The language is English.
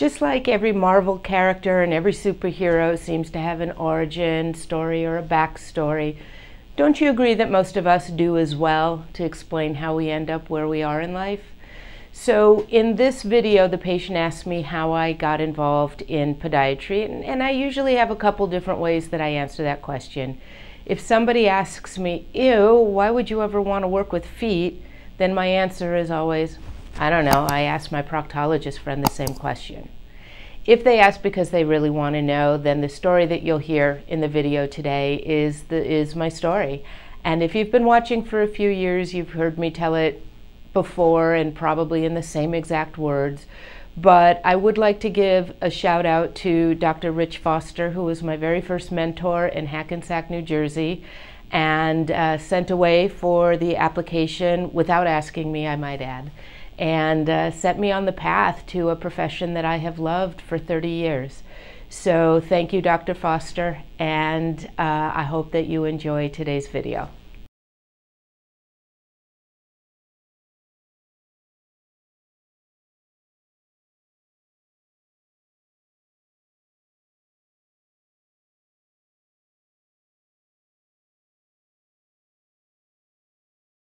Just like every Marvel character and every superhero seems to have an origin story or a backstory, don't you agree that most of us do as well to explain how we end up where we are in life? So in this video, the patient asked me how I got involved in podiatry, and, and, I usually have a couple different ways that I answer that question. If somebody asks me, ew, why would you ever want to work with feet? Then my answer is always, I don't know, I asked my proctologist friend the same question. If they ask because they really want to know, then the story that you'll hear in the video today is, the, is my story. And if you've been watching for a few years, you've heard me tell it before and probably in the same exact words. But I would like to give a shout out to Dr. Rich Foster, who was my very first mentor in Hackensack, New Jersey, and uh, sent away for the application without asking me, I might add, and uh, set me on the path to a profession that I have loved for 30 years. So thank you, Dr. Foster, and uh, I hope that you enjoy today's video.